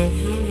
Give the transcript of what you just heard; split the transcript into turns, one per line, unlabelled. Mm-hmm.